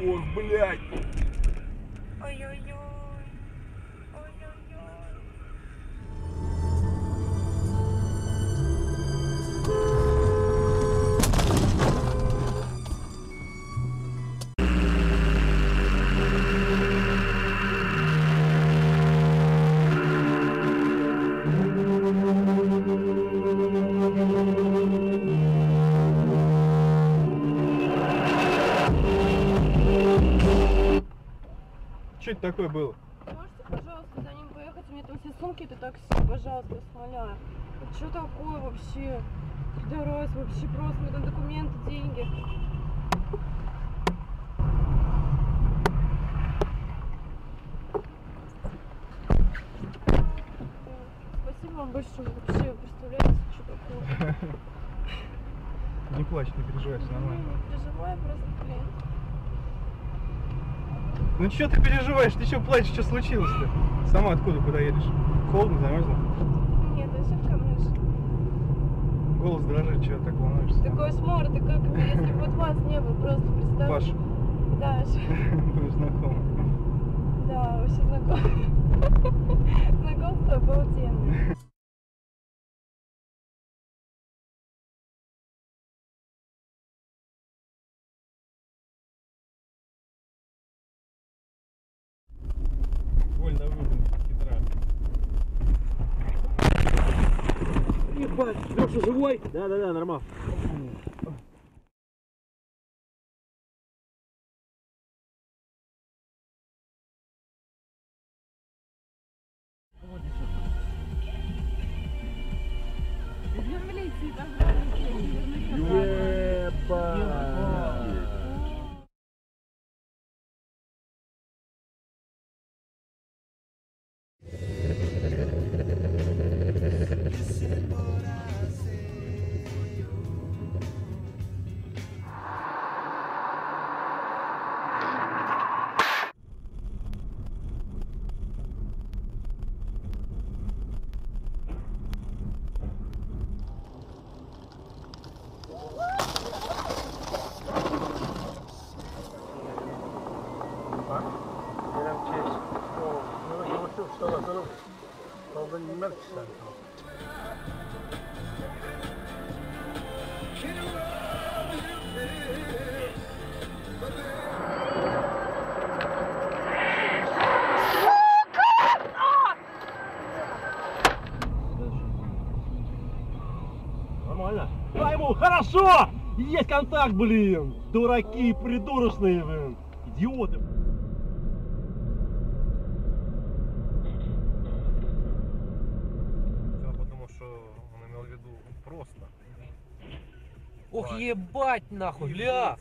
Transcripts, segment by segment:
Ох, блядь. Ой-ой-ой. Что это такое было? Можете, пожалуйста, за ним поехать? У меня там все сумки, это такси, пожалуйста, смоляю. Это что такое вообще? Пидорас, вообще просто, у меня там документы, деньги. Спасибо вам большое. Вообще, представляете, что такое? Не плачь, не переживай, все нормально. Не переживаю просто, блин. Ну что ты переживаешь? Ты что плачешь? Что случилось-то? Сама откуда, куда едешь? Холодно, замерзла? Нет, это все конечно. Голос дрожит, чего так волнуешься? Такой смор, ты как, если бы вот вас не было, просто представь. Паш, Даша. будешь знакомы. Да, вообще знаком. Знакомство обалденное. Ебать, Леша живой? Да-да-да, нормально. Ебать. Нормально. Да ему хорошо! Есть контакт, блин! Дураки, придурочные, блин! Идиоты! Я подумал, что он имел в виду просто. Ох, ебать. нахуй, бля!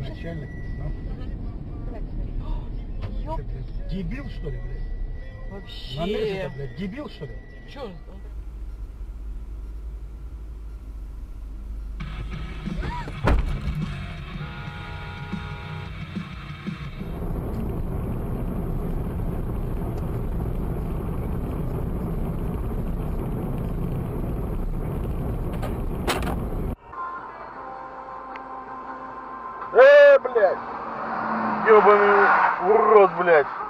Начальник, ты, блядь, дебил что ли, блядь? Вообще! Намеренно, блядь, дебил что ли? Чё? Э, блядь! Ёбаный урод, блядь!